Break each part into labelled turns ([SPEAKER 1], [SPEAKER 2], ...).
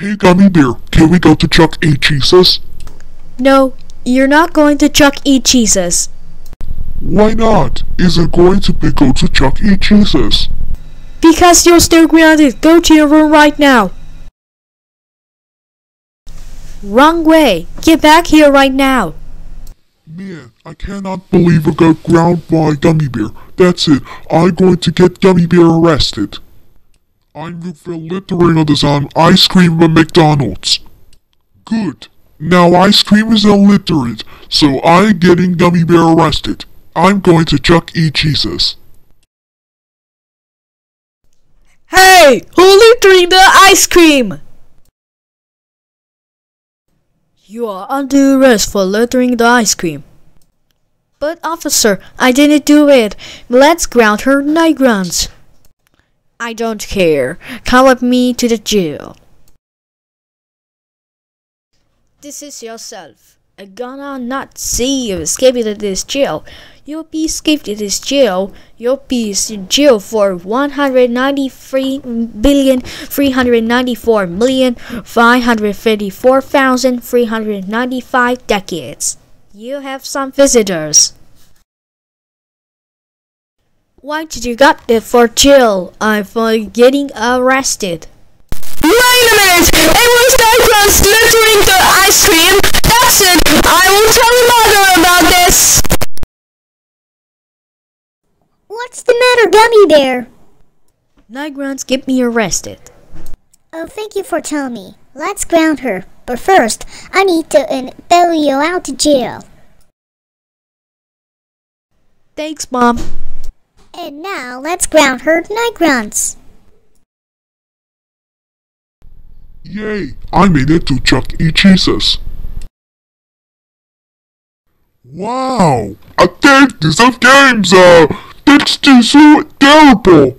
[SPEAKER 1] Hey Gummy Bear, can we go to Chuck E. Cheese's?
[SPEAKER 2] No, you're not going to Chuck E. Cheese's.
[SPEAKER 1] Why not? Is it going to be go to Chuck E. Cheese's?
[SPEAKER 2] Because you're still grounded. Go to your room right now. Wrong way. Get back here right now.
[SPEAKER 1] Man, I cannot believe I got ground by Gummy Bear. That's it. I'm going to get Gummy Bear arrested. I'm for littering on this on ice cream at McDonald's. Good. Now ice cream is illiterate, so I'm getting Gummy Bear arrested. I'm going to Chuck E. Cheese's.
[SPEAKER 2] Hey! Who littering the ice cream? You are under arrest for littering the ice cream. But officer, I didn't do it. Let's ground her Lynn Grantz. I don't care. Come with me to the jail. This is yourself. I'm gonna not see you escaping to this jail. You'll be escaped to this jail. You'll be in jail for 193 mm, billion 394 million 554,395 decades. You have some visitors. Why did you got there for jail? I'm for getting arrested.
[SPEAKER 3] Wait a minute! It was Diagrams littering the ice cream! That's it! I will tell your mother about this!
[SPEAKER 4] What's the matter, Gummy Bear?
[SPEAKER 2] Lynn Grantz get me arrested.
[SPEAKER 4] Oh, thank you for telling me. Let's ground her. But first, I need to uh, bail you out to jail.
[SPEAKER 2] Thanks, Mom.
[SPEAKER 4] And now, let's ground her Lynn Grantz.
[SPEAKER 1] Yay! I made it to Chuck E. Cheese's. Wow! I think this of games, uh, that's just so terrible!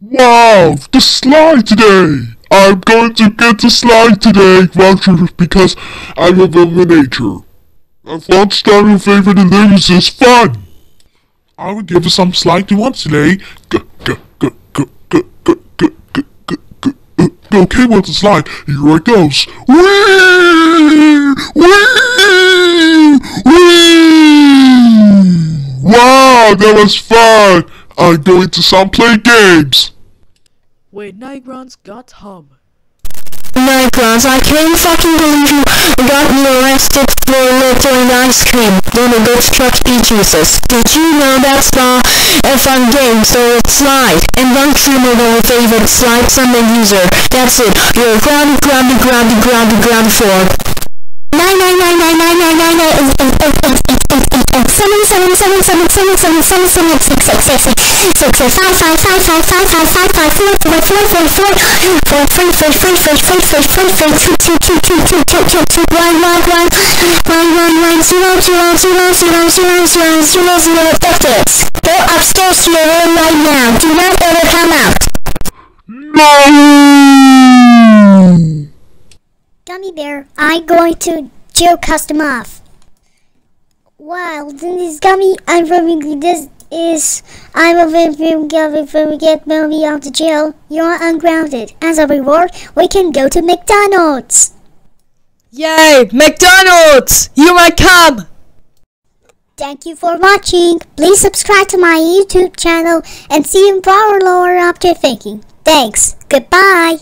[SPEAKER 1] Wow! The slide today! I'm going to get the slide today, voucher, because I'm a nature. I've launched down your favorite delivers is fun! I will give some അവൻ ഇത് സംസാരിച്ചു go. Okay, what's the slide? Here it goes. Wow, that was fun! I'm going to some play games!
[SPEAKER 2] Wait, Lynn Grantz got home.
[SPEAKER 3] Lynn Grantz, I can't fucking believe you got me arrested for littering ice cream. Then it goes Chuck E. Jesus. Did you know that's a fun game, so it's slide. And one streamer a favorite slide Sunday user. That's it. You're grounded, grounded, grounded, grounded, grounded for.
[SPEAKER 4] Go upstairs to your room right now. Do not ever come out.
[SPEAKER 1] No!
[SPEAKER 4] Gummy Bear, I'm going to jail custom off. Wow, this is gummy, I'm from this is I'm a from gummy from get me out of jail. You're ungrounded. As a reward, we can go to McDonald's.
[SPEAKER 2] Yay! McDonald's! You might come!
[SPEAKER 4] Thank you for watching. Please subscribe to my YouTube channel and see you for our lower object thinking. Thanks. Goodbye.